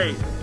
great.